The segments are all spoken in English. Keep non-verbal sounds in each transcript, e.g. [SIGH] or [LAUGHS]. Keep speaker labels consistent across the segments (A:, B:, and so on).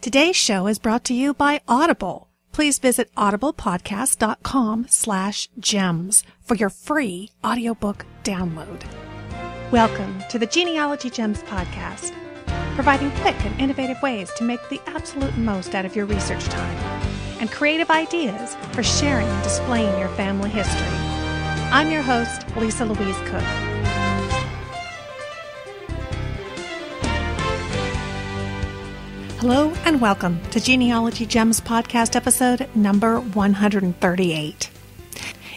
A: Today's show is brought to you by Audible. Please visit audiblepodcast.com slash gems for your free audiobook download. Welcome to the Genealogy Gems podcast, providing quick and innovative ways to make the absolute most out of your research time and creative ideas for sharing and displaying your family history. I'm your host, Lisa Louise Cooke. Hello and welcome to Genealogy Gems podcast episode number 138.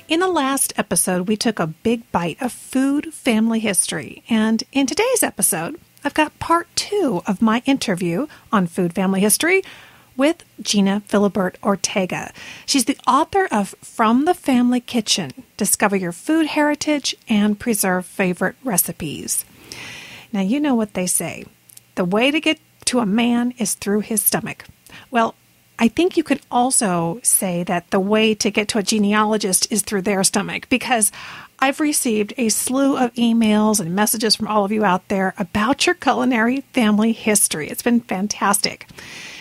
A: In the last episode, we took a big bite of food family history, and in today's episode, I've got part two of my interview on food family history with Gena Philibert Ortega. She's the author of From the Family Kitchen Discover Your Food Heritage and Preserve Favorite Recipes. Now, you know what they say the way to get to a man is through his stomach. Well, I think you could also say that the way to get to a genealogist is through their stomach because I've received a slew of emails and messages from all of you out there about your culinary family history. It's been fantastic.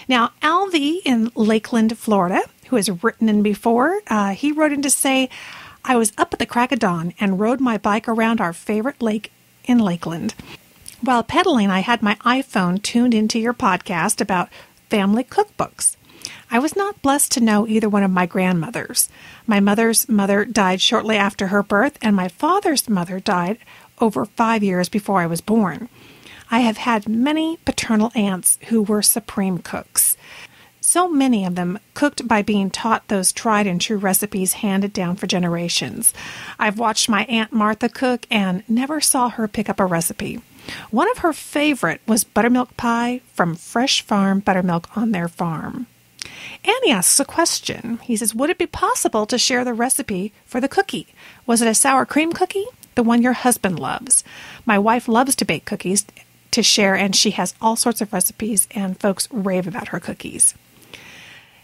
A: Now, Alvie in Lakeland, Florida, who has written in before, uh, he wrote in to say, I was up at the crack of dawn and rode my bike around our favorite lake in Lakeland. While pedaling, I had my iPhone tuned into your podcast about family cookbooks. I was not blessed to know either one of my grandmothers. My mother's mother died shortly after her birth, and my father's mother died over five years before I was born. I have had many paternal aunts who were supreme cooks. So many of them cooked by being taught those tried and true recipes handed down for generations. I've watched my Aunt Martha cook and never saw her pick up a recipe. One of her favorite was buttermilk pie from Fresh Farm Buttermilk on their farm. Annie asks a question. He says, Would it be possible to share the recipe for the cookie? Was it a sour cream cookie? The one your husband loves. My wife loves to bake cookies to share, and she has all sorts of recipes, and folks rave about her cookies.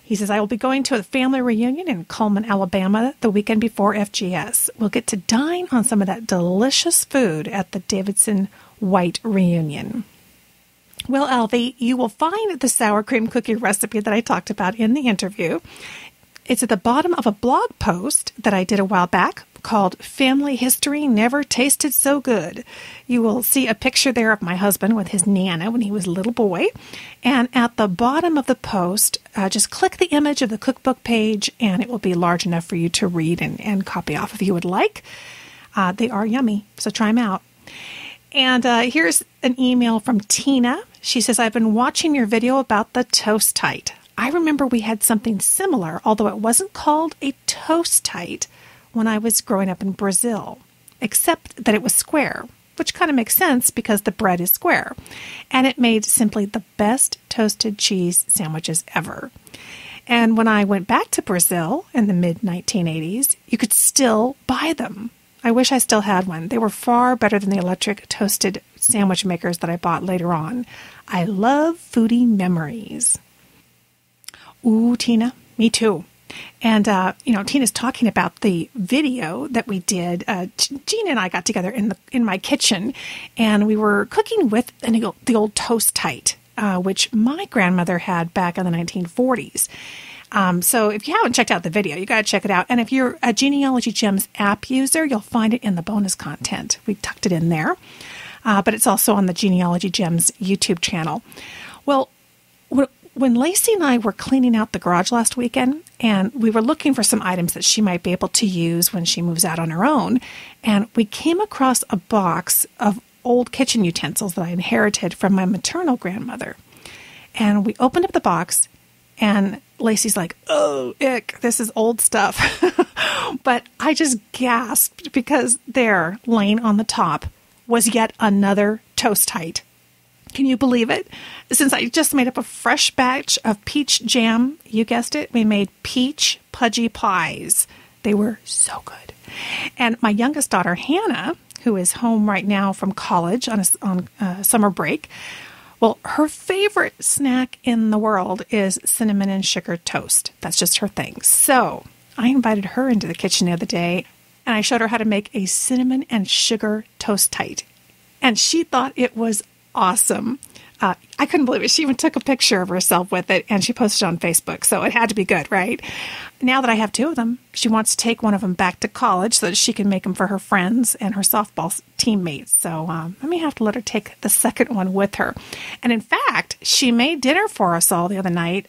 A: He says, I will be going to a family reunion in Cullman, Alabama the weekend before FGS. We'll get to dine on some of that delicious food at the Davidson White reunion. Well, Alvie, you will find the sour cream cookie recipe that I talked about in the interview. It's at the bottom of a blog post that I did a while back called Family History Never Tasted So Good. You will see a picture there of my husband with his Nana when he was a little boy. And at the bottom of the post, uh, just click the image of the cookbook page and it will be large enough for you to read and, and copy off if you would like. Uh, they are yummy, so try them out. And uh, here's an email from Tina. She says, I've been watching your video about the Toast-tite. I remember we had something similar, although it wasn't called a Toast-tite when I was growing up in Brazil, except that it was square, which kind of makes sense because the bread is square. And it made simply the best toasted cheese sandwiches ever. And when I went back to Brazil in the mid 1980s, you could still buy them. I wish I still had one. They were far better than the electric toasted sandwich makers that I bought later on. I love foodie memories. Ooh, Tina, me too. And, uh, you know, Tina's talking about the video that we did. Uh, Gena and I got together in the in my kitchen, and we were cooking with an, the old Toast-tite, uh, which my grandmother had back in the 1940s. Um, so if you haven't checked out the video, you got to check it out. And if you're a Genealogy Gems app user, you'll find it in the bonus content. We tucked it in there, uh, but it's also on the Genealogy Gems YouTube channel. Well, when Lacey and I were cleaning out the garage last weekend, and we were looking for some items that she might be able to use when she moves out on her own, and we came across a box of old kitchen utensils that I inherited from my maternal grandmother. And we opened up the box, and Lacey's like, oh, ick, this is old stuff. [LAUGHS] but I just gasped because there, laying on the top, was yet another Toast-tite. Can you believe it? Since I just made up a fresh batch of peach jam, you guessed it, we made peach pudgy pies. They were so good. And my youngest daughter, Hannah, who is home right now from college on a, on a summer break, well, her favorite snack in the world is cinnamon and sugar toast. That's just her thing. So I invited her into the kitchen the other day and I showed her how to make a cinnamon and sugar Toast-tite. And she thought it was awesome. Uh, I couldn't believe it. She even took a picture of herself with it and she posted it on Facebook. So it had to be good, right? Now that I have two of them, she wants to take one of them back to college so that she can make them for her friends and her softball teammates. So um, I may have to let her take the second one with her. And in fact, she made dinner for us all the other night.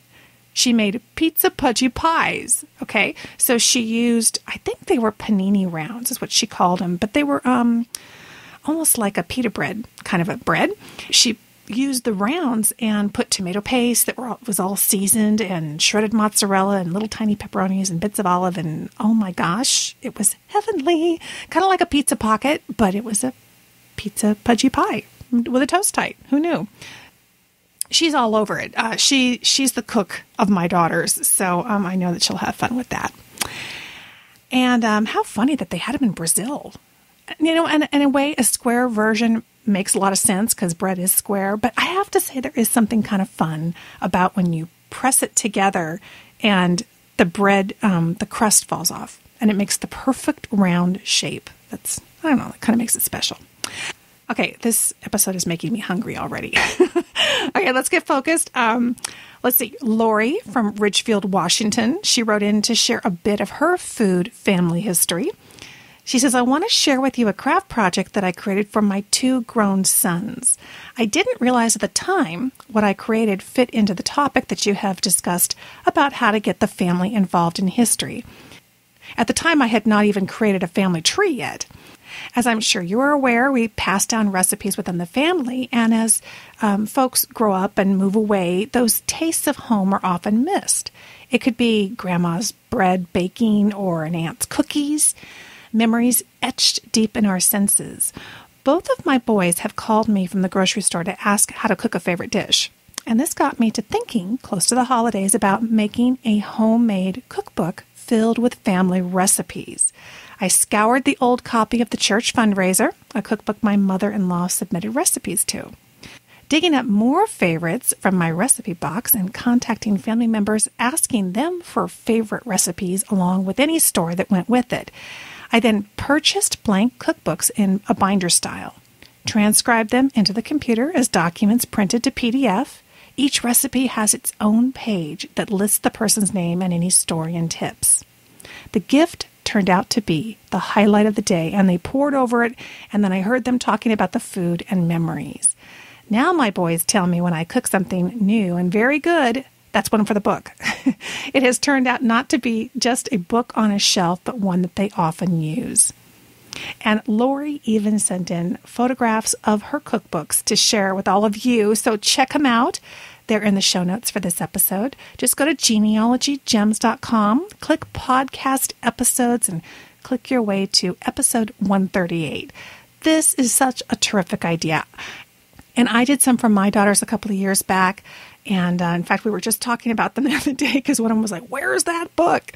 A: She made pizza pudgy pies. Okay. So she used, I think they were panini rounds, is what she called them, but they were um, almost like a pita bread kind of a bread. She used the rounds and put tomato paste that were, was all seasoned and shredded mozzarella and little tiny pepperonis and bits of olive and oh my gosh, it was heavenly. Kind of like a pizza pocket, but it was a pizza pudgy pie with a Toast-tite. Who knew? She's all over it. Uh, she she's the cook of my daughters, so um, I know that she'll have fun with that. And um, how funny that they had them in Brazil. You know, and, in a way, a square version makes a lot of sense because bread is square. But I have to say, there is something kind of fun about when you press it together and the bread, um, the crust falls off and it makes the perfect round shape. That's, I don't know, that kind of makes it special. Okay, this episode is making me hungry already. [LAUGHS] okay, let's get focused. Um, let's see. Lori from Ridgefield, Washington, she wrote in to share a bit of her food family history. She says, I want to share with you a craft project that I created for my two grown sons. I didn't realize at the time what I created fit into the topic that you have discussed about how to get the family involved in history. At the time, I had not even created a family tree yet. As I'm sure you are aware, we pass down recipes within the family, and as um, folks grow up and move away, those tastes of home are often missed. It could be grandma's bread baking or an aunt's cookies memories etched deep in our senses. Both of my boys have called me from the grocery store to ask how to cook a favorite dish. And this got me to thinking, close to the holidays, about making a homemade cookbook filled with family recipes. I scoured the old copy of the church fundraiser, a cookbook my mother in law submitted recipes to. Digging up more favorites from my recipe box and contacting family members asking them for favorite recipes along with any store that went with it. I then purchased blank cookbooks in a binder style, transcribed them into the computer as documents printed to PDF. Each recipe has its own page that lists the person's name and any story and tips. The gift turned out to be the highlight of the day, and they poured over it, and then I heard them talking about the food and memories. Now my boys tell me when I cook something new and very good, that's one for the book. [LAUGHS] it has turned out not to be just a book on a shelf, but one that they often use. And Lori even sent in photographs of her cookbooks to share with all of you. So check them out. They're in the show notes for this episode. Just go to genealogygems.com, click podcast episodes, and click your way to episode 138. This is such a terrific idea. And I did some for my daughters a couple of years back. And uh, in fact, we were just talking about them [LAUGHS] the other day because one of them was like, Where's that book?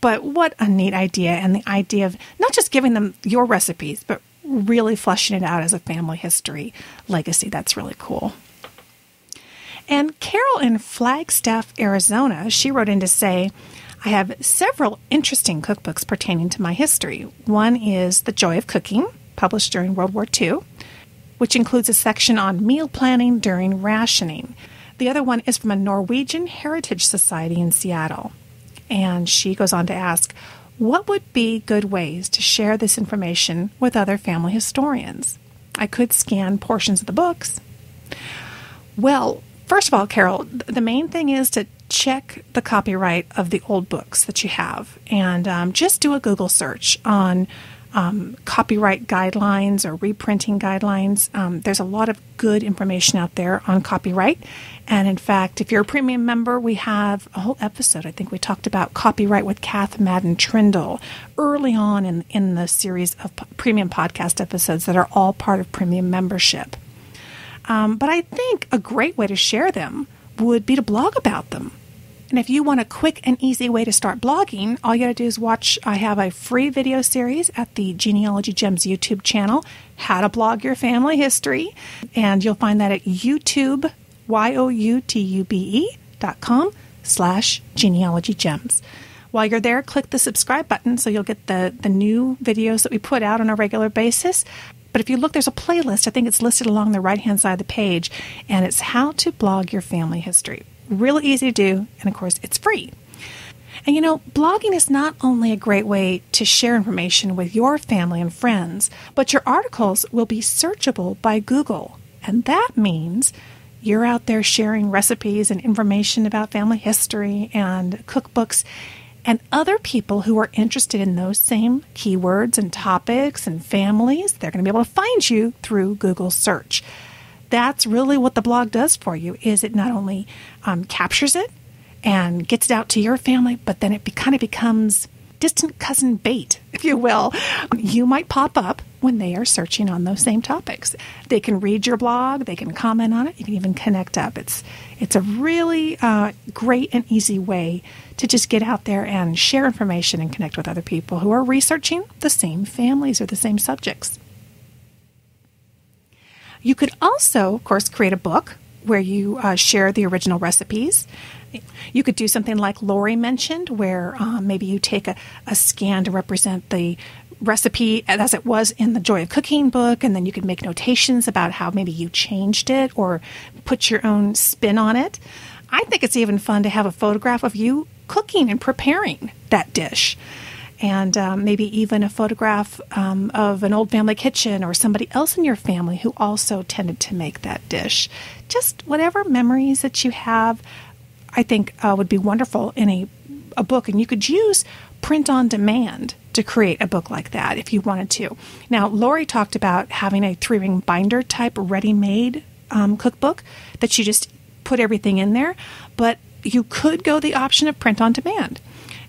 A: But what a neat idea. And the idea of not just giving them your recipes, but really fleshing it out as a family history legacy. That's really cool. And Carol in Flagstaff, Arizona, she wrote in to say, I have several interesting cookbooks pertaining to my history. One is The Joy of Cooking, published during World War II, which includes a section on meal planning during rationing. The other one is from a Norwegian Heritage Society in Seattle. And she goes on to ask, what would be good ways to share this information with other family historians? I could scan portions of the books. Well, first of all, Carol, the main thing is to check the copyright of the old books that you have and um, just do a Google search on um, copyright guidelines or reprinting guidelines. Um, there's a lot of good information out there on copyright. And in fact, if you're a premium member, we have a whole episode. I think we talked about copyright with Cath Madden Trindle early on in, in the series of premium podcast episodes that are all part of premium membership. Um, but I think a great way to share them would be to blog about them. And if you want a quick and easy way to start blogging, all you got to do is watch. I have a free video series at the Genealogy Gems YouTube channel, How to Blog Your Family History. And you'll find that at YouTube, Y O U T U B E dot com slash genealogy gems. While you're there, click the subscribe button so you'll get the, the new videos that we put out on a regular basis. But if you look, there's a playlist. I think it's listed along the right hand side of the page, and it's how to blog your family history. Really easy to do, and of course, it's free. And you know, blogging is not only a great way to share information with your family and friends, but your articles will be searchable by Google. And that means you're out there sharing recipes and information about family history and cookbooks. And other people who are interested in those same keywords and topics and families, they're going to be able to find you through Google search. That's really what the blog does for you is it not only um, captures it and gets it out to your family, but then it be, kind of becomes distant cousin bait, if you will. You might pop up when they are searching on those same topics. They can read your blog, they can comment on it, you can even connect up. It's it's a really uh, great and easy way to just get out there and share information and connect with other people who are researching the same families or the same subjects. You could also, of course, create a book where you uh, share the original recipes. You could do something like Lori mentioned, where um, maybe you take a, a scan to represent the recipe as it was in the Joy of Cooking book, and then you could make notations about how maybe you changed it or put your own spin on it. I think it's even fun to have a photograph of you cooking and preparing that dish. And um, maybe even a photograph um, of an old family kitchen or somebody else in your family who also tended to make that dish. Just whatever memories that you have I think uh, would be wonderful in a, a book. And you could use print on demand to create a book like that if you wanted to. Now, Lori talked about having a three ring binder type ready made um, cookbook that you just put everything in there, but you could go the option of print on demand.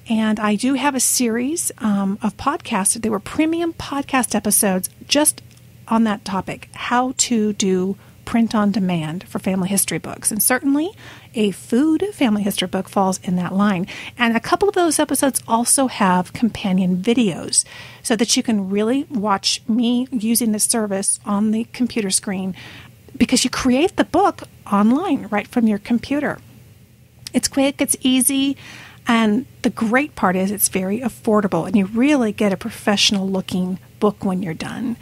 A: And I do have a series um, of podcasts. They were premium podcast episodes just on that topic how to do print on demand for family history books. And certainly a food family history book falls in that line. And a couple of those episodes also have companion videos so that you can really watch me using the service on the computer screen because you create the book online right from your computer. It's quick, it's easy. And the great part is it's very affordable, and you really get a professional looking book when you're done.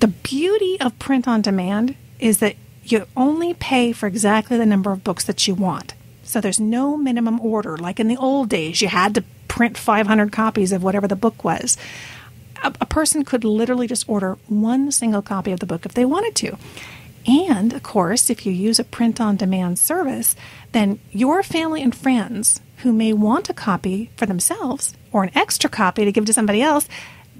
A: The beauty of print on demand is that you only pay for exactly the number of books that you want. So there's no minimum order. Like in the old days, you had to print 500 copies of whatever the book was. A, a, person could literally just order one single copy of the book if they wanted to. And of course, if you use a print on demand service, then your family and friends who may want a copy for themselves or an extra copy to give to somebody else,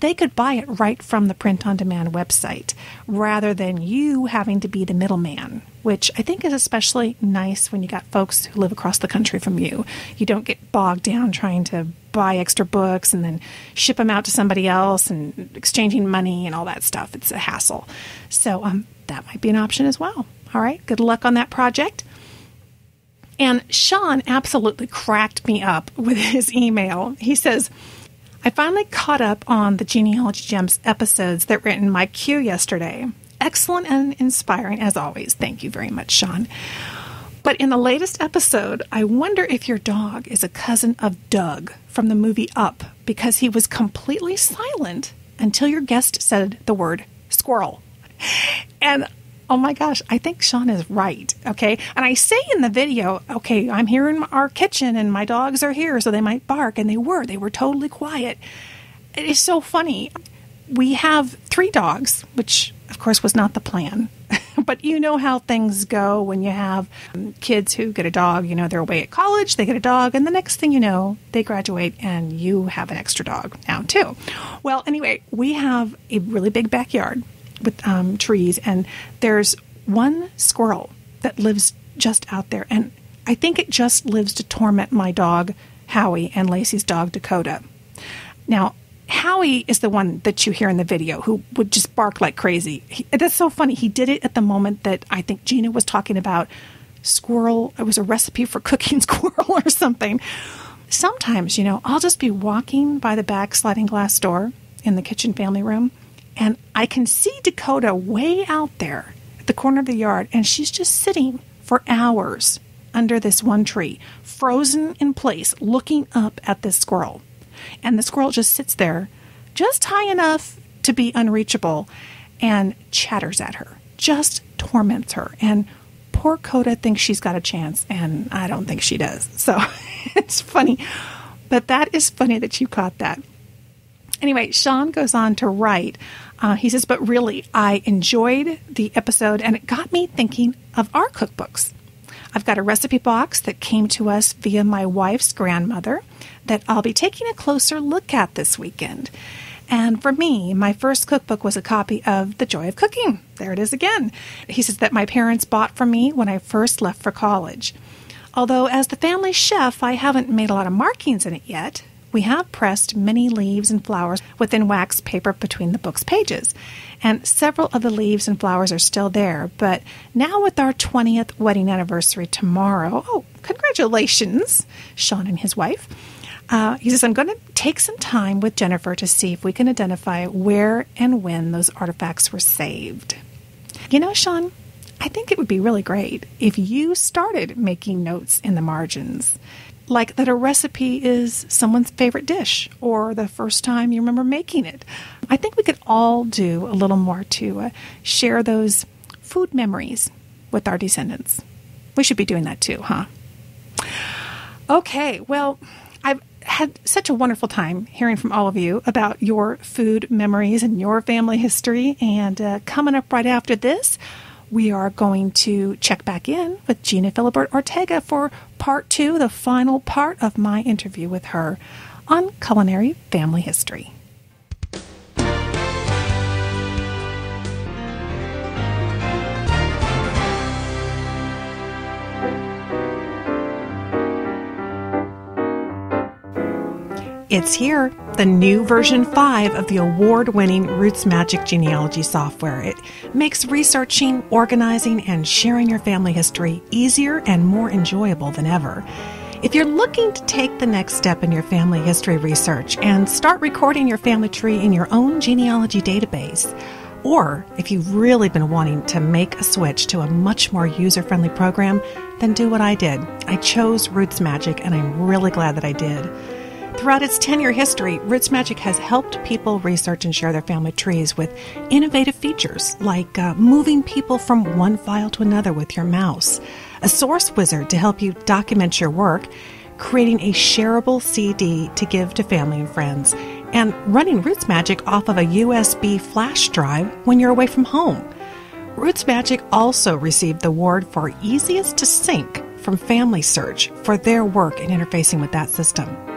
A: they could buy it right from the print on demand website rather than you having to be the middleman, which I think is especially nice when you got folks who live across the country from you. You don't get bogged down trying to buy extra books and then ship them out to somebody else and exchanging money and all that stuff. It's a hassle. So um, that might be an option as well. All right, good luck on that project. And Sean absolutely cracked me up with [LAUGHS] his email. He says, I finally caught up on the Genealogy Gems episodes that were in my queue yesterday. Excellent and inspiring as always. Thank you very much, Sean. But in the latest episode, I wonder if your dog is a cousin of Dug from the movie Up because he was completely silent until your guest said the word squirrel. And oh my gosh, I think Sean is right. Okay. And I say in the video, okay, I'm here in our kitchen and my dogs are here, so they might bark. And they were, they were totally quiet. It is so funny. We have three dogs, which of course was not the plan. [LAUGHS] but you know how things go when you have um, kids who get a dog. You know, they're away at college, they get a dog, and the next thing you know, they graduate and you have an extra dog now, too. Well, anyway, we have a really big backyard with um, trees, and there's one squirrel that lives just out there, and I think it just lives to torment my dog Howie and Lacey's dog Dakota. Now, Howie is the one that you hear in the video who would just bark like crazy. He, that's so funny. He did it at the moment that I think Gena was talking about squirrel. It was a recipe for [LAUGHS] cooking squirrel or something. Sometimes, you know, I'll just be walking by the back sliding glass door in the kitchen family room and I can see Dakota way out there at the corner of the yard, and she's just sitting for hours under this one tree, frozen in place, looking up at this squirrel. And the squirrel just sits there, just high enough to be unreachable. and chatters at her, just torments her. And poor Coda thinks she's got a chance, and I don't think she does. [LAUGHS] So it's funny. But that is funny that you caught that. Anyway, Sean goes on to write. Uh, he says, But really, I enjoyed the episode and it got me thinking of our cookbooks. I've got a recipe box that came to us via my wife's grandmother that I'll be taking a closer look at this weekend. And for me, my first cookbook was a copy of The Joy of Cooking. There it is again. He says that my parents bought for me when I first left for college. Although, as the family chef, I haven't made a lot of markings in it yet, we have pressed many leaves and flowers within wax paper between the book's pages. And several of the leaves and flowers are still there. But now, with our 20th wedding anniversary tomorrow, oh, congratulations, Sean and his wife. Uh, he says, I'm going to take some time with Jennifer to see if we can identify where and when those artifacts were saved. You know, Sean, I think it would be really great if you started making notes in the margins like that a recipe is someone's favorite dish or the first time you remember making it. I think we could all do a little more to uh, share those food memories with our descendants. We should be doing that too, huh? Okay, well, I've had such a wonderful time hearing from all of you about your food memories and your family history. And uh, coming up right after this, we are going to check back in with Gena Philibert Ortega for part two, the final part of my interview with her on culinary family history. It's here, the new version 5 of the award winning RootsMagic genealogy software. It makes researching, organizing, and sharing your family history easier and more enjoyable than ever. If you're looking to take the next step in your family history research and start recording your family tree in your own genealogy database, or if you've really been wanting to make a switch to a much more user friendly program, then do what I did. I chose RootsMagic, and I'm really glad that I did. Throughout its 10 year history, RootsMagic has helped people research and share their family trees with innovative features like uh, moving people from one file to another with your mouse, a source wizard to help you document your work, creating a shareable CD to give to family and friends, and running RootsMagic off of a USB flash drive when you're away from home. RootsMagic also received the award for easiest to sync from FamilySearch for their work in interfacing with that system.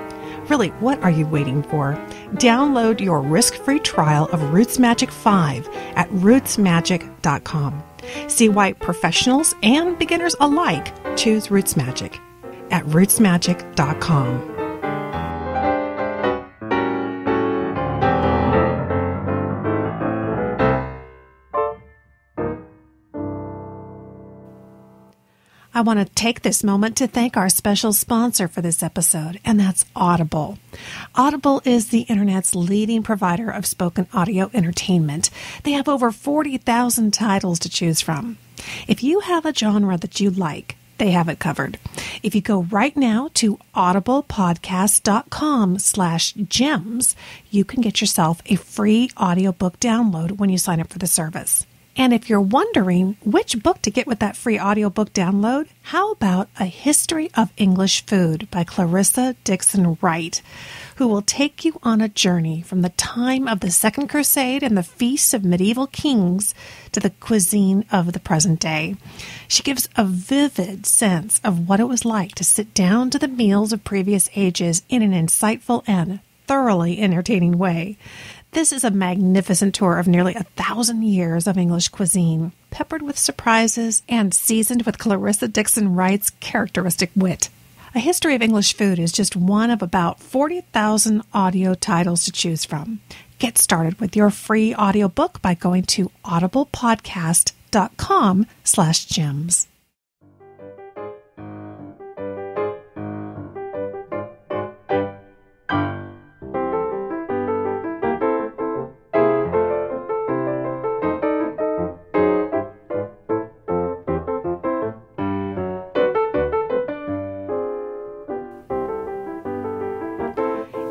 A: Really, what are you waiting for? Download your risk free trial of RootsMagic 5 at rootsmagic.com. See why professionals and beginners alike choose RootsMagic at rootsmagic.com. I want to take this moment to thank our special sponsor for this episode, and that's Audible. Audible is the internet's leading provider of spoken audio entertainment. They have over 40,000 titles to choose from. If you have a genre that you like, they have it covered. If you go right now to audiblepodcast.com slash gems, you can get yourself a free audiobook download when you sign up for the service. And if you're wondering which book to get with that free audiobook download, how about A History of English Food by Clarissa Dickson Wright, who will take you on a journey from the time of the Second Crusade and the feasts of medieval kings to the cuisine of the present day. She gives a vivid sense of what it was like to sit down to the meals of previous ages in an insightful and thoroughly entertaining way. This is a magnificent tour of nearly a thousand years of English cuisine, peppered with surprises and seasoned with Clarissa Dickson Wright's characteristic wit. A History of English Food is just one of about 40,000 audio titles to choose from. Get started with your free audiobook by going to audiblepodcast.com slash gems.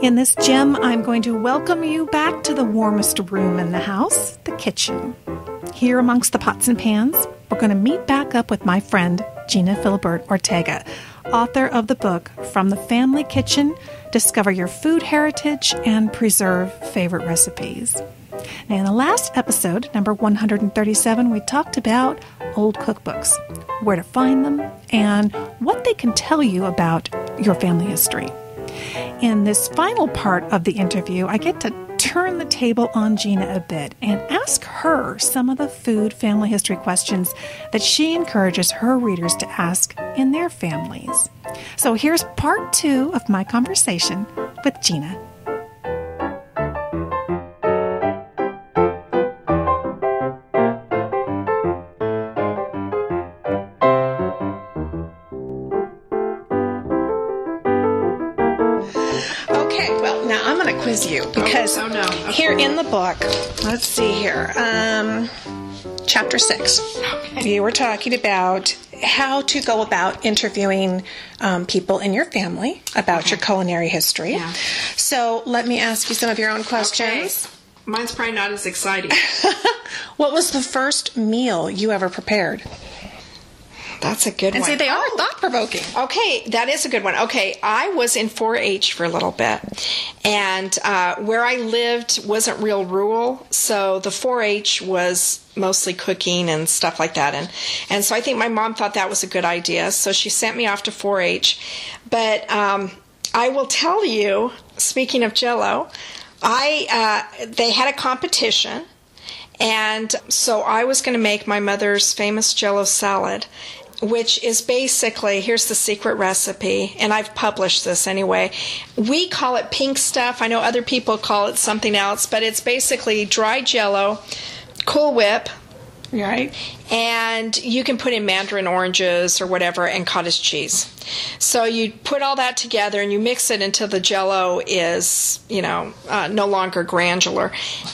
A: In this gem, I'm going to welcome you back to the warmest room in the house, the kitchen. here amongst the pots and pans, we're going to meet back up with my friend Gena Philibert Ortega, author of the book From the Family Kitchen Discover Your Food Heritage and Preserve Favorite Recipes. Now, in the last episode, number 137, we talked about old cookbooks, where to find them, and what they can tell you about your family history. In this final part of the interview, I get to turn the table on Gena a bit and ask her some of the food family history questions that she encourages her readers to ask in their families. So here's part two of my conversation with Gena. You because
B: oh, oh no. okay.
A: here in the book, let's see here, um, chapter six, okay. you were talking about how to go about interviewing um, people in your family about okay. your culinary history.
B: Yeah.
A: So let me ask you some of your own questions.
B: Mine's probably not as exciting. [LAUGHS]
A: what was the first meal you ever prepared?
B: That's a good
A: and
B: one.
A: And see, they are oh. thought provoking.
B: Okay, that is a good one. Okay, I was in 4 H for a little bit. And uh, where I lived wasn't real rural. So the 4 H was mostly cooking and stuff like that. And, and so I think my mom thought that was a good idea. So she sent me off to 4 H. But um, I will tell you, speaking of jello, I uh, they had a competition and so I was going to make my mother's famous jello salad which is basically here's the secret recipe, and I've published this anyway. We call it pink stuff. I know other people call it something else, but it's basically dry jello, Cool Whip.
A: Right.
B: And you can put in mandarin oranges or whatever and cottage cheese. So you put all that together and you mix it until the jello is, you know, uh, no longer granular.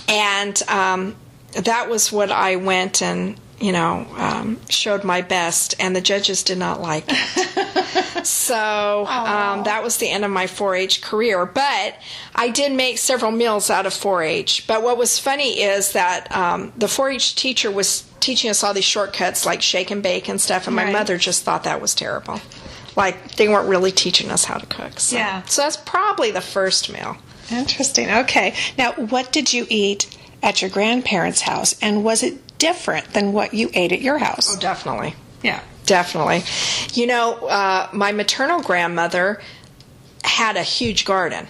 B: And um, that was what I went and you know, um, showed my best, and the judges did not like it. [LAUGHS] so um, that was the end of my 4 H career. But I did make several meals out of 4 H. But what was funny is that um, the 4 H teacher was teaching us all these shortcuts like shake and bake and stuff, and my right. mother just thought that was terrible. Like they weren't really teaching us how to cook. So.
A: Yeah.
B: So that's probably the first meal.
A: Interesting. Okay. Now, what did you eat at your grandparents' house, and was it different than what you ate at your house.
B: Oh, definitely.
A: Yeah.
B: Definitely. You know, uh, my maternal grandmother had a huge garden.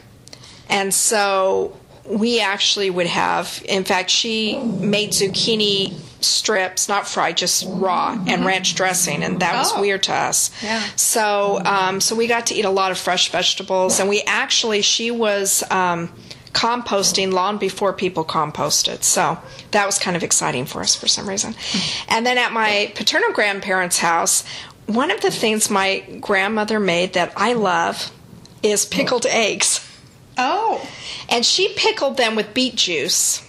B: And so we actually would have, in fact, she made zucchini strips, not fried, just raw, mm-hmm. and ranch dressing, and that was
A: oh.
B: weird to us.
A: Yeah.
B: So, um, so we got to eat a lot of fresh vegetables, and we actually, she was. Um, composting long before people composted. So that was kind of exciting for us for some reason. And then at my paternal grandparents' house, one of the things my grandmother made that I love is pickled eggs.
A: Oh.
B: And she pickled them with beet juice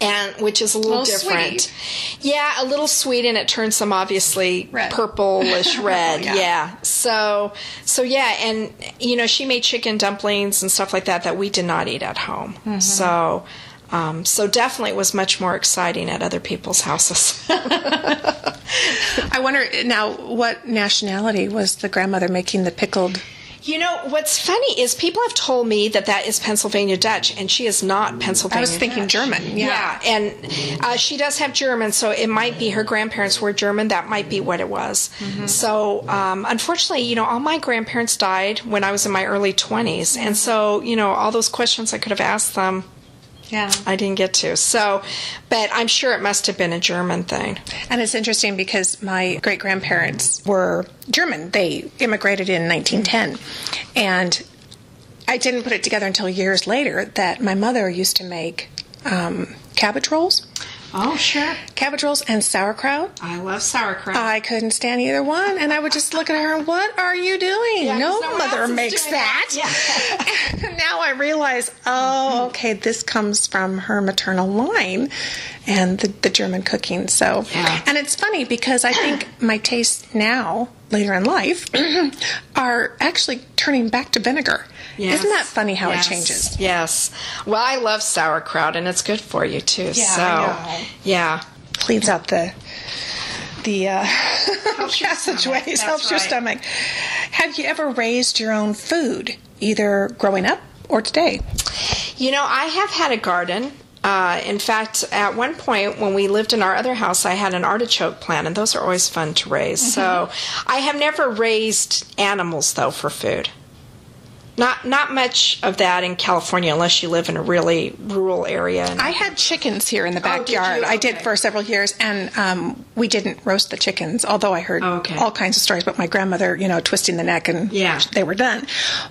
B: and which is a little,
A: a little
B: different.
A: Sweet.
B: Yeah, a little sweet, and it turns them obviously
A: red.
B: purplish [LAUGHS] red.
A: yeah.
B: yeah. So, so yeah, and you know, she made chicken dumplings and stuff like that that we did not eat at home. Mm-hmm. So. Um, so definitely it was much more exciting at other people's houses. [LAUGHS] [LAUGHS]
A: I wonder now what nationality was the grandmother making the pickled
B: you know, what's funny is people have told me that that is Pennsylvania Dutch, and she is not Pennsylvania I
A: was thinking
B: Dutch.
A: German. Yeah.
B: yeah and uh, she does have German, so it might be her grandparents were German. That might be what it was. Mm-hmm. So, um, unfortunately, you know, all my grandparents died when I was in my early 20s. And so, you know, all those questions I could have asked them
A: yeah.
B: I didn't get to. So, but I'm sure it must have been a German thing.
A: And it's interesting because my great grandparents were German. They immigrated in 1910. And I didn't put it together until years later that my mother used to make um, cabbage rolls.
B: Oh, sure.
A: Cabbage rolls and sauerkraut.
B: I love sauerkraut.
A: I couldn't stand either one, and I would just look at her and, what are you doing?
B: Yeah,
A: no, mother makes that.
B: Yeah. [LAUGHS]
A: now I realize, oh, mm-hmm. okay, this comes from her maternal line and the, the German cooking. So,
B: yeah.
A: and it's funny because I think [CLEARS THROAT] my tastes now, later in life, [CLEARS THROAT] are actually turning back to vinegar.
B: Yes.
A: Isn't that funny how
B: yes.
A: it changes?
B: Yes. Well, I love sauerkraut, and it's good for you too.
A: Yeah,
B: so, yeah.
A: cleans out the the uh, [LAUGHS]
B: Helps your [LAUGHS] stomach.
A: passageways, helps your stomach. Have you ever raised your own food, either growing up or today?
B: You know, I have had a garden. Uh, in fact, at one point when we lived in our other house, I had an artichoke plant, and those are always fun to raise. So I have never raised animals, though, for food. Not not much of that in California, unless you live in a really rural area. And,
A: I had chickens here in the
B: Oh, did
A: backyard. I did for several years, and um, we didn't roast the chickens. Although I heard
B: Oh, okay.
A: all kinds of stories about my grandmother, you know, twisting the neck and
B: Yeah.
A: they were done.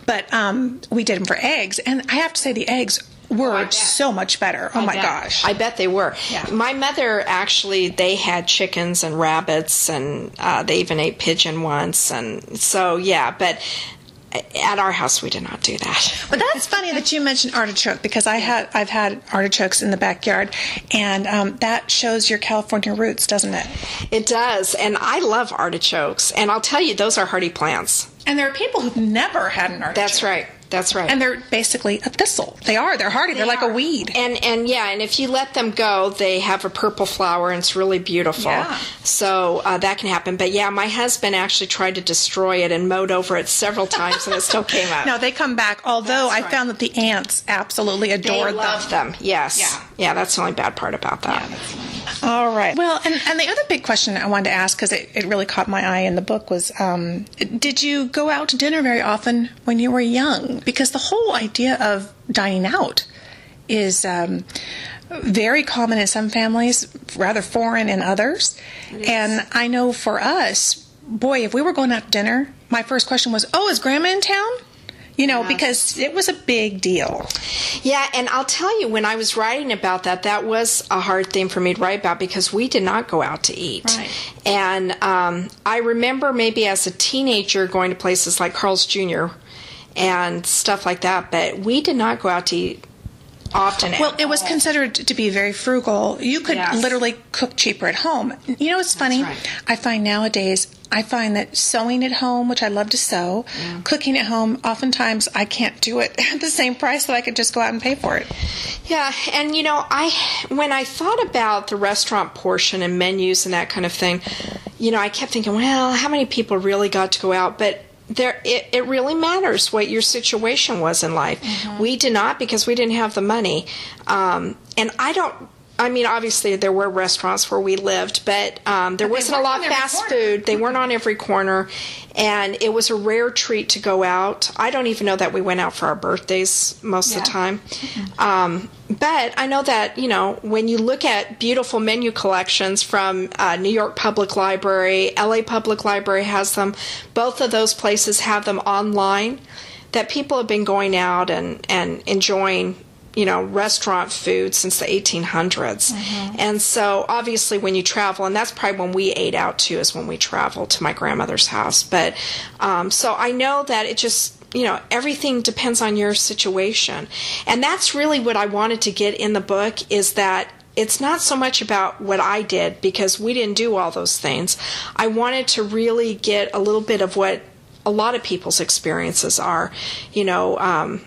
A: But um, we did them for eggs, and I have to say the eggs were
B: bet.
A: so much better. Oh
B: I
A: my
B: bet-
A: gosh!
B: I bet they were.
A: Yeah.
B: My mother actually, they had chickens and rabbits, and uh, they even ate pigeon once, and so yeah. But at our house, we did not do that.
A: But that's funny that you mentioned artichoke because I had I've had artichokes in the backyard, and um, that shows your California roots, doesn't it?
B: It does, and I love artichokes, and I'll tell you, those are hardy plants.
A: And there are people who've never had an artichoke.
B: That's right. That's right.
A: And they're basically a thistle. They are. They're hardy. They're like a weed.
B: And and yeah, and if you let them go, they have a purple flower, and it's really beautiful.
A: Yeah.
B: So uh, that can happen. But yeah, my husband actually tried to destroy it and mowed over it several [LAUGHS] times, and it still came up.
A: No, they come back. Although
B: That's
A: I
B: right.
A: found that the ants absolutely
B: they
A: adore
B: love them. Yes.
A: Yeah.
B: Yeah. That's the only bad part about that.
A: All right. Well, and, and the other big question I wanted to ask, because it, it really caught my eye in the book, was um, did you go out to dinner very often when you were young? Because the whole idea of dining out is um, very common in some families, rather foreign in others. And I know for us, boy, if we were going out to dinner, my first question was, oh, is grandma in town? You know, because it was a big deal.
B: Yeah, and I'll tell you, when I was writing about that, that was a hard thing for me to write about because we did not go out to eat.
A: Right.
B: And um, I remember maybe as a teenager going to places like Carl's Jr. and stuff like that, but we did not go out to eat often.
A: Well, it was considered to be very frugal. You could
B: Yes.
A: literally cook cheaper at home. You know, it's funny.
B: right.
A: I find nowadays, I find that sewing at home, which I love to sew, cooking at home, oftentimes I can't do it [LAUGHS] at the same price that I could just go out and pay for it.
B: Yeah, and you know, I when I thought about the restaurant portion and menus and that kind of thing, you know, I kept thinking, well, how many people really got to go out? But there, it, it really matters what your situation was in life. We did not because we didn't have the money, um, and I don't. I mean, obviously there were restaurants where we lived, but um, there
A: But
B: wasn't a lot of fast
A: corner.
B: food. They weren't on every corner, and it was a rare treat to go out. I don't even know that we went out for our birthdays most of the
A: Yeah.
B: time. Um, but I know that, you know, when you look at beautiful menu collections from uh, New York Public Library, LA Public Library has them, both of those places have them online, that people have been going out and, and enjoying. You know, restaurant food since the 1800s. And so, obviously, when you travel, and that's probably when we ate out too, is when we traveled to my grandmother's house. But um, so I know that it just you know everything depends on your situation and that's really what i wanted to get in the book is that it's not so much about what i did because we didn't do all those things i wanted to really get a little bit of what a lot of people's experiences are you know um,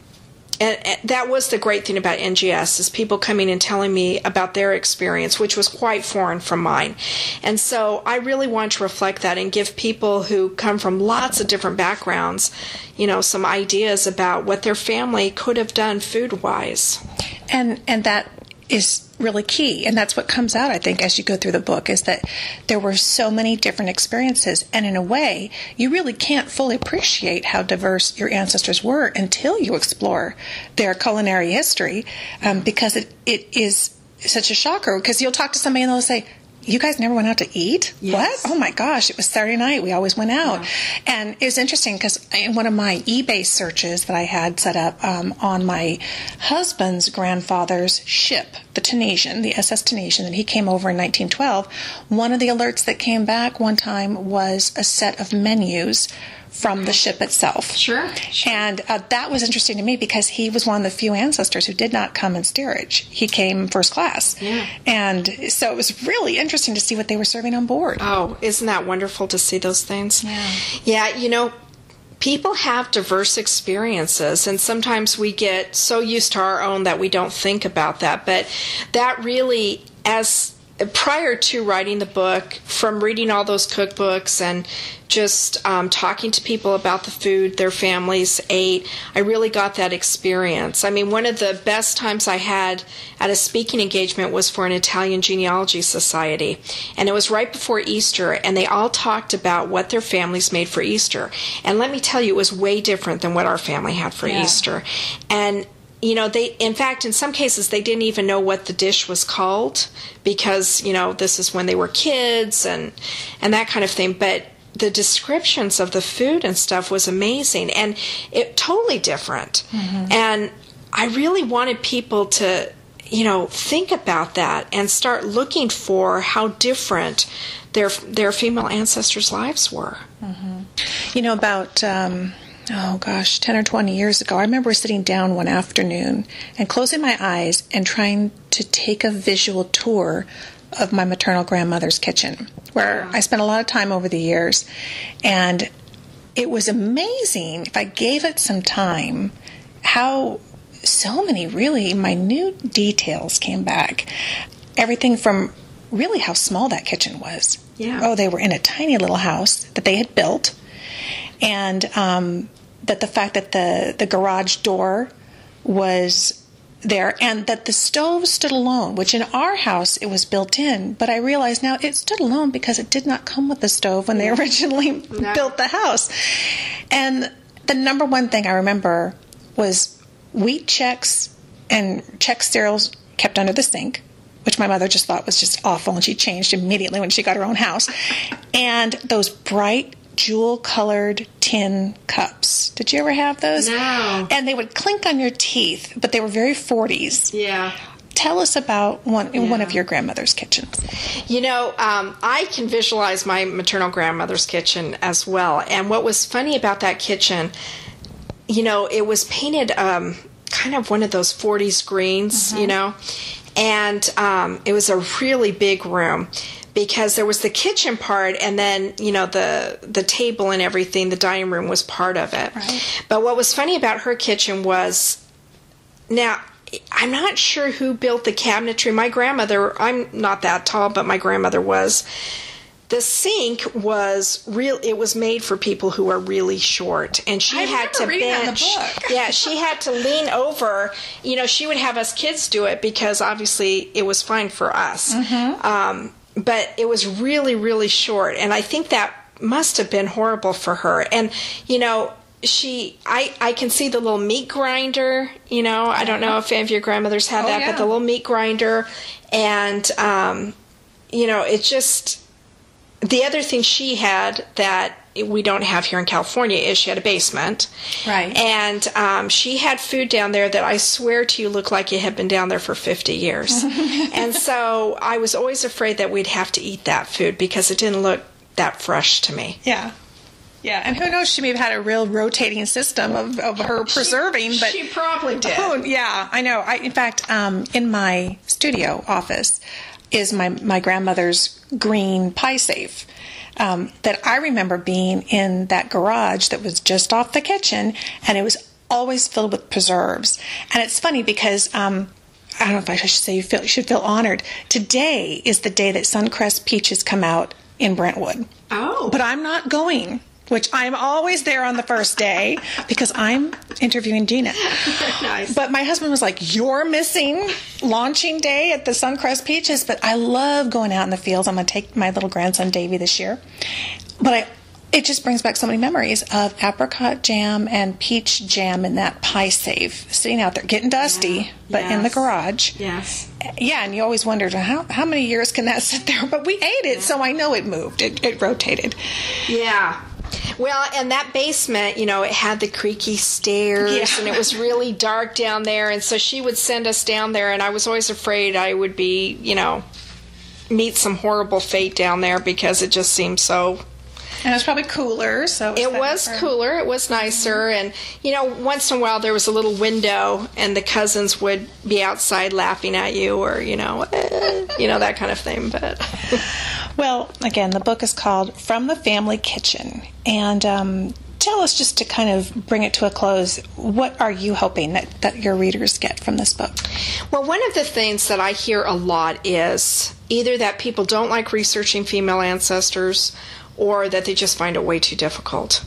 B: and, and that was the great thing about NGS is people coming and telling me about their experience, which was quite foreign from mine. And so I really want to reflect that and give people who come from lots of different backgrounds, you know, some ideas about what their family could have done food wise.
A: And and that is really key and that's what comes out I think as you go through the book is that there were so many different experiences and in a way you really can't fully appreciate how diverse your ancestors were until you explore their culinary history um, because it, it is such a shocker because you'll talk to somebody and they'll say you guys never went out to eat?
B: Yes.
A: What? Oh my gosh, it was Saturday night. We always went out. And it was interesting because in one of my eBay searches that I had set up um, on my husband's grandfather's ship, the Tunisian, the SS Tunisian, that he came over in 1912, one of the alerts that came back one time was a set of menus from the ship itself.
B: Sure.
A: And uh, that was interesting to me because he was one of the few ancestors who did not come in steerage. He came first class.
B: Yeah.
A: And so it was really interesting to see what they were serving on board.
B: Oh, isn't that wonderful to see those things?
A: Yeah.
B: Yeah, you know, people have diverse experiences, and sometimes we get so used to our own that we don't think about that. But that really, as prior to writing the book, from reading all those cookbooks and just um, talking to people about the food their families ate, I really got that experience. I mean, one of the best times I had at a speaking engagement was for an Italian genealogy society. And it was right before Easter, and they all talked about what their families made for Easter. And let me tell you, it was way different than what our family had for
A: Yeah.
B: Easter. And you know they in fact in some cases they didn't even know what the dish was called because you know this is when they were kids and and that kind of thing. But the descriptions of the food and stuff was amazing and it totally different. And i really wanted people to you know think about that and start looking for how different their their female ancestors lives were.
A: You know, about, um, oh gosh, 10 or 20 years ago, I remember sitting down one afternoon and closing my eyes and trying to take a visual tour of my maternal grandmother's kitchen, where I spent a lot of time over the years. And it was amazing, if I gave it some time, how so many really minute details came back. Everything from really how small that kitchen was.
B: Yeah.
A: Oh, they were in a tiny little house that they had built, and um, that the fact that the the garage door was there and that the stove stood alone which in our house it was built in but i realize now it stood alone because it did not come with the stove when they originally
B: No.
A: built the house. And the number one thing i remember was Wheat Chex and check cereals kept under the sink which my mother just thought was just awful and she changed immediately when she got her own house. And those bright jewel colored tin cups. Did you ever have those?
B: No.
A: and they would clink on your teeth but they were very 40s
B: yeah.
A: Tell us about one in one of your grandmother's kitchens.
B: You know, um, I can visualize my maternal grandmother's kitchen as well. And what was funny about that kitchen, you know, it was painted um, kind of one of those 40s greens, you know, and um, it was a really big room because there was the kitchen part and then you know the the table and everything the dining room was part of it
A: Right.
B: but what was funny about her kitchen was now, I'm not sure who built the cabinetry. My grandmother, I'm not that tall, but my grandmother was. The sink was real. It was made for people who are really short, and she
A: I
B: had to
A: reading that in the
B: bench. [LAUGHS] yeah, she had to lean over. You know, she would have us kids do it because obviously it was fine for us.
A: Mm-hmm.
B: Um, but it was really, really short, and I think that must have been horrible for her. And you know, she, I, I can see the little meat grinder. You know, I don't know if any of your grandmothers had
A: Oh,
B: that,
A: yeah.
B: but the little meat grinder, and um, you know, it just. The other thing she had that we don't have here in California is she had a basement.
A: Right.
B: And um, she had food down there that I swear to you looked like it had been down there for 50 years. [LAUGHS] and so I was always afraid that we'd have to eat that food because it didn't look that fresh to me.
A: Yeah. Yeah, and who knows? She may have had a real rotating system of, of her preserving, but
B: she probably did.
A: Oh, yeah, I know. I, in fact, um, in my studio office is my my grandmother's green pie safe um, that I remember being in that garage that was just off the kitchen, and it was always filled with preserves. And it's funny because. Um, I don't know if I should say you feel you should feel honored. Today is the day that Suncrest peaches come out in Brentwood.
B: Oh.
A: But I'm not going, which I'm always there on the first day because I'm interviewing Gena. [LAUGHS]
B: nice.
A: But my husband was like, You're missing launching day at the Suncrest Peaches. But I love going out in the fields. I'm going to take my little grandson Davy this year. But I, it just brings back so many memories of apricot jam and peach jam in that pie safe, sitting out there, getting dusty, but in the garage.
B: yes.
A: Yeah, and you always wondered how how many years can that sit there? But we ate it, so I know it moved. It, it rotated.
B: Yeah. Well, and that basement, you know, it had the creaky stairs
A: Yeah.
B: and it was really dark down there. And so she would send us down there, and I was always afraid I would be, you know, meet some horrible fate down there because it just seemed so
A: And it was probably cooler, so
B: it was
A: for-
B: cooler it was nicer and you know once in a while there was a little window and the cousins would be outside laughing at you or you know eh, you know that kind of thing but [LAUGHS]
A: Well, again, the book is called From the Family Kitchen. And um, tell us just to kind of bring it to a close, what are you hoping that, that your readers get from this book?
B: Well, one of the things that I hear a lot is either that people don't like researching female ancestors or that they just find it way too difficult.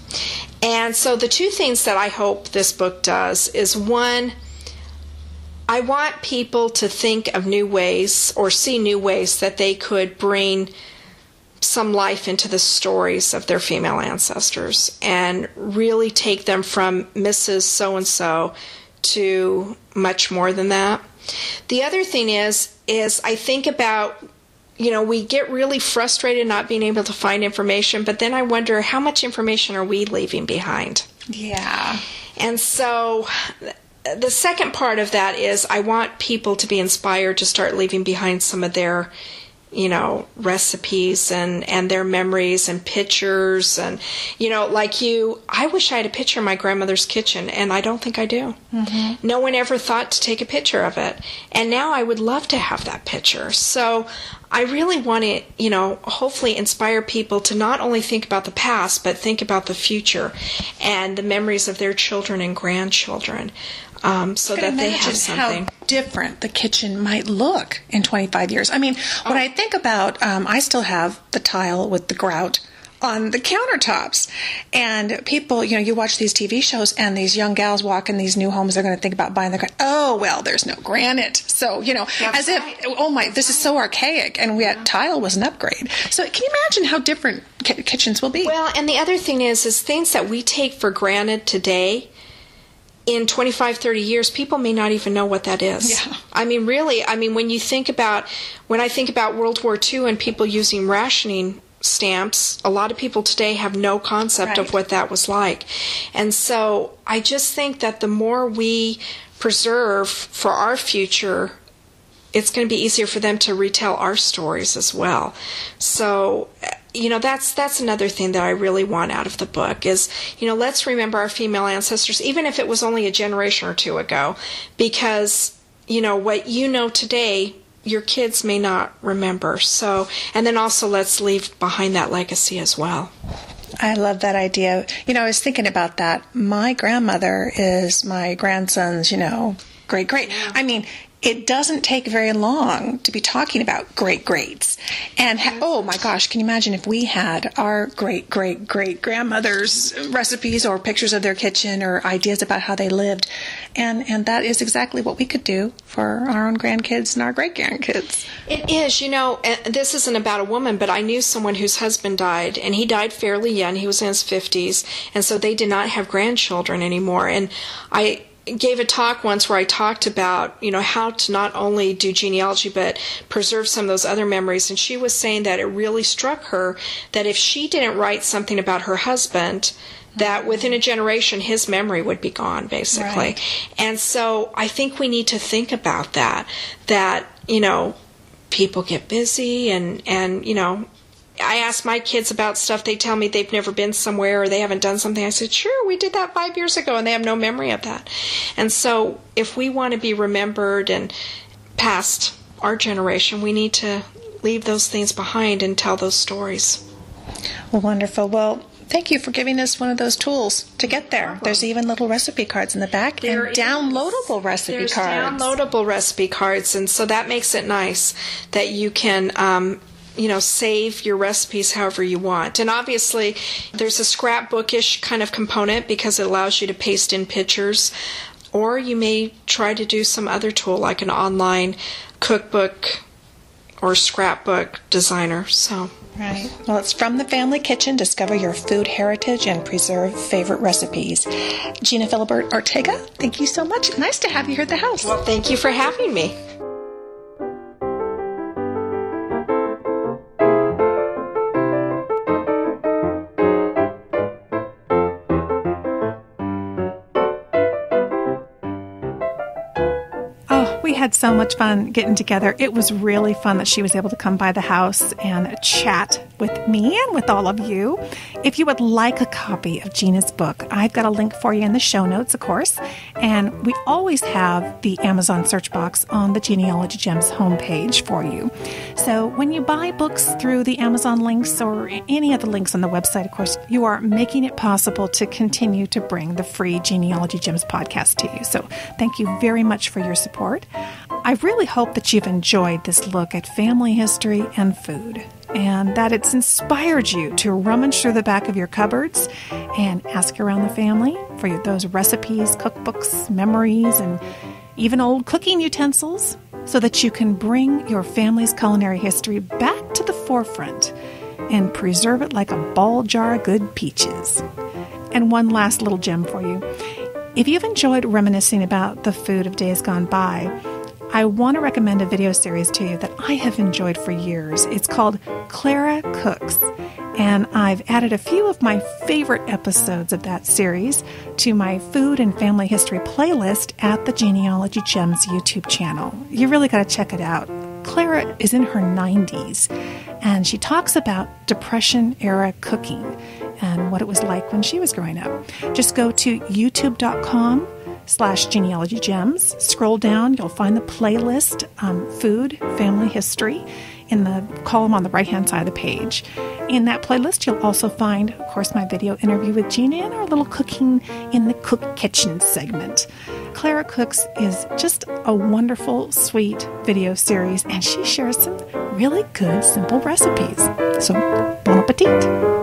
B: And so the two things that I hope this book does is one, I want people to think of new ways or see new ways that they could bring some life into the stories of their female ancestors and really take them from Mrs. So and so to much more than that. The other thing is is I think about you know, we get really frustrated not being able to find information, but then I wonder how much information are we leaving behind?
A: Yeah.
B: And so the second part of that is I want people to be inspired to start leaving behind some of their you know recipes and and their memories and pictures and you know like you i wish i had a picture of my grandmother's kitchen and i don't think i do. Mm-hmm. no one ever thought to take a picture of it. And now i would love to have that picture. So i really want to you know hopefully inspire people to not only think about the past but think about the future and the memories of their children and grandchildren um, so that they have something.
A: How different the kitchen might look in 25 years. I mean, oh. when I think about, um, I still have the tile with the grout on the countertops. And people, you know, you watch these TV shows and these young gals walk in these new homes, they're going to think about buying the. Oh, well, there's no granite. So, you know, That's as right. if, oh my, this is so archaic. And we had tile was an upgrade. So can you imagine how different kitchens will be?
B: Well, and the other thing is, is things that we take for granted today in 25 30 years people may not even know what that is
A: yeah.
B: i mean really i mean when you think about when i think about world war ii and people using rationing stamps a lot of people today have no concept right. of what that was like and so i just think that the more we preserve for our future it's going to be easier for them to retell our stories as well so you know that's that's another thing that I really want out of the book is you know let's remember our female ancestors even if it was only a generation or two ago because you know what you know today your kids may not remember so and then also let's leave behind that legacy as well
A: I love that idea. You know, I was thinking about that. My grandmother is my grandson's, you know, great great. I mean, it doesn't take very long to be talking about great greats. And ha- oh my gosh, can you imagine if we had our great great great grandmother's recipes or pictures of their kitchen or ideas about how they lived? And and that is exactly what we could do for our own grandkids and our great grandkids.
B: It is, you know, this isn't about a woman, but I knew someone whose husband died and he died fairly young. He was in his 50s, and so they did not have grandchildren anymore. And I gave a talk once where I talked about, you know, how to not only do genealogy but preserve some of those other memories. And she was saying that it really struck her that if she didn't write something about her husband, that mm-hmm. within a generation his memory would be gone basically. Right. And so I think we need to think about that that, you know, people get busy and and you know I ask my kids about stuff. They tell me they've never been somewhere or they haven't done something. I said, sure, we did that five years ago, and they have no memory of that. And so, if we want to be remembered and past our generation, we need to leave those things behind and tell those stories.
A: Well, wonderful. Well, thank you for giving us one of those tools to get there. There's even little recipe cards in the back there and downloadable recipe
B: There's
A: cards.
B: Downloadable recipe cards, and so that makes it nice that you can. Um, you know, save your recipes however you want. And obviously, there's a scrapbookish kind of component because it allows you to paste in pictures. Or you may try to do some other tool like an online cookbook or scrapbook designer. So.
A: Right. Well, it's from the family kitchen. Discover your food heritage and preserve favorite recipes. Gena Philibert Ortega, thank you so much. Nice to have you here at the house.
B: Well, thank you for having me.
A: Had so much fun getting together. It was really fun that she was able to come by the house and chat with me and with all of you. If you would like a copy of Gena's book, I've got a link for you in the show notes, of course. And we always have the Amazon search box on the Genealogy Gems homepage for you. So when you buy books through the Amazon links or any of the links on the website, of course, you are making it possible to continue to bring the free Genealogy Gems podcast to you. So thank you very much for your support. I really hope that you've enjoyed this look at family history and food and that it's inspired you to rummage through the back of your cupboards and ask around the family for those recipes, cookbooks, memories, and even old cooking utensils so that you can bring your family's culinary history back to the forefront and preserve it like a ball jar of good peaches. And one last little gem for you. If you've enjoyed reminiscing about the food of days gone by, I want to recommend a video series to you that I have enjoyed for years. It's called Clara Cooks, and I've added a few of my favorite episodes of that series to my food and family history playlist at the Genealogy Gems YouTube channel. You really got to check it out. Clara is in her 90s, and she talks about Depression era cooking and what it was like when she was growing up. Just go to youtube.com slash genealogy gems. Scroll down, you'll find the playlist um, Food, Family History in the column on the right hand side of the page. In that playlist, you'll also find, of course, my video interview with Gena and our little cooking in the cook kitchen segment. Clara Cooks is just a wonderful, sweet video series, and she shares some really good, simple recipes. So, bon appetit!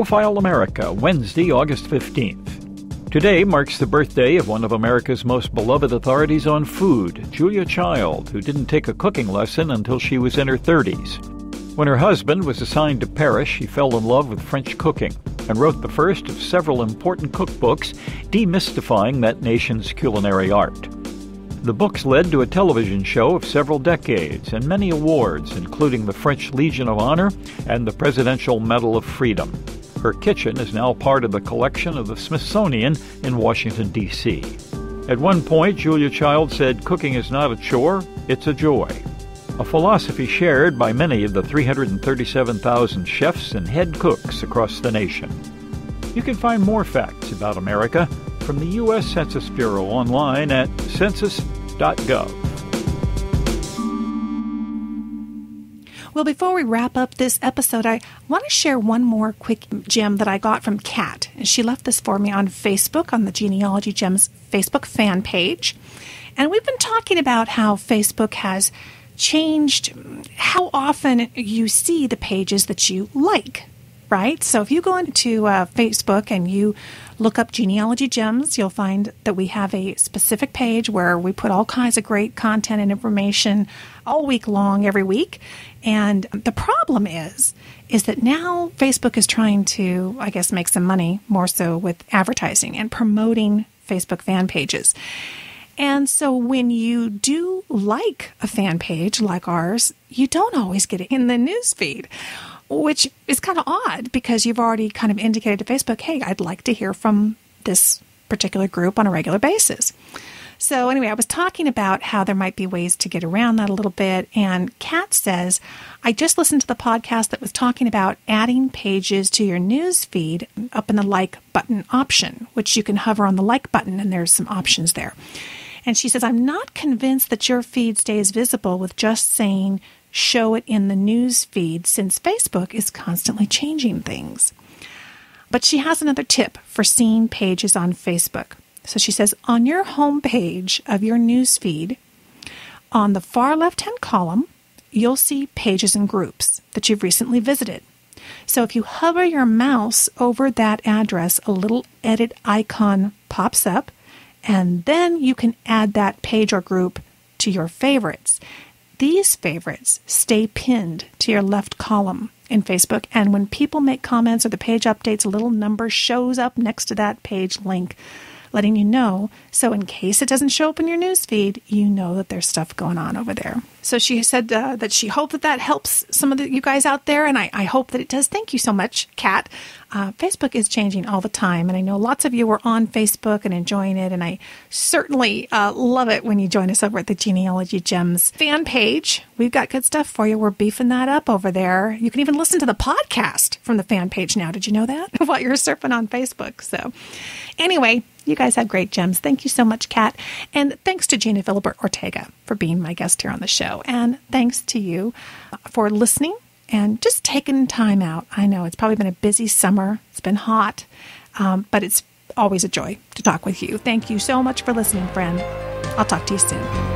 C: Profile America, Wednesday, August 15th. Today marks the birthday of one of America's most beloved authorities on food, Julia Child, who didn't take a cooking lesson until she was in her 30s. When her husband was assigned to Paris, she fell in love with French cooking and wrote the first of several important cookbooks demystifying that nation's culinary art. The books led to a television show of several decades and many awards, including the French Legion of Honor and the Presidential Medal of Freedom. Her kitchen is now part of the collection of the Smithsonian in Washington, D.C. At one point, Julia Child said, Cooking is not a chore, it's a joy. A philosophy shared by many of the 337,000 chefs and head cooks across the nation. You can find more facts about America from the U.S. Census Bureau online at census.gov.
A: Well, before we wrap up this episode, I want to share one more quick gem that I got from Kat. And she left this for me on Facebook on the Genealogy Gems Facebook fan page. And we've been talking about how Facebook has changed how often you see the pages that you like right? So if you go into uh, Facebook and you look up Genealogy Gems, you'll find that we have a specific page where we put all kinds of great content and information all week long, every week. And the problem is, is that now Facebook is trying to, I guess, make some money more so with advertising and promoting Facebook fan pages. And so when you do like a fan page like ours, you don't always get it in the news feed which is kind of odd because you've already kind of indicated to Facebook, hey, I'd like to hear from this particular group on a regular basis. So, anyway, I was talking about how there might be ways to get around that a little bit. And Kat says, I just listened to the podcast that was talking about adding pages to your news feed up in the like button option, which you can hover on the like button and there's some options there. And she says, I'm not convinced that your feed stays visible with just saying show it in the news feed since Facebook is constantly changing things. But she has another tip for seeing pages on Facebook. So she says on your home page of your news feed, on the far left hand column, you'll see pages and groups that you've recently visited. So if you hover your mouse over that address, a little edit icon pops up, and then you can add that page or group to your favorites. These favorites stay pinned to your left column in Facebook, and when people make comments or the page updates, a little number shows up next to that page link, letting you know. So, in case it doesn't show up in your news feed, you know that there's stuff going on over there. So she said uh, that she hoped that that helps some of the, you guys out there, and I, I hope that it does. Thank you so much, Kat. Uh, Facebook is changing all the time, and I know lots of you are on Facebook and enjoying it, and I certainly uh, love it when you join us over at the Genealogy Gems fan page. We've got good stuff for you. We're beefing that up over there. You can even listen to the podcast from the fan page now. Did you know that? [LAUGHS] While you're surfing on Facebook. So, anyway, you guys have great gems. Thank you so much, Kat. And thanks to Gena Philibert Ortega for being my guest here on the show. And thanks to you for listening and just taking time out. I know it's probably been a busy summer, it's been hot, um, but it's always a joy to talk with you. Thank you so much for listening, friend. I'll talk to you soon.